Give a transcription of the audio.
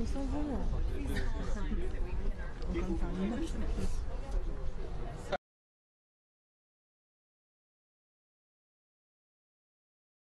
Ils sont bons. Hein.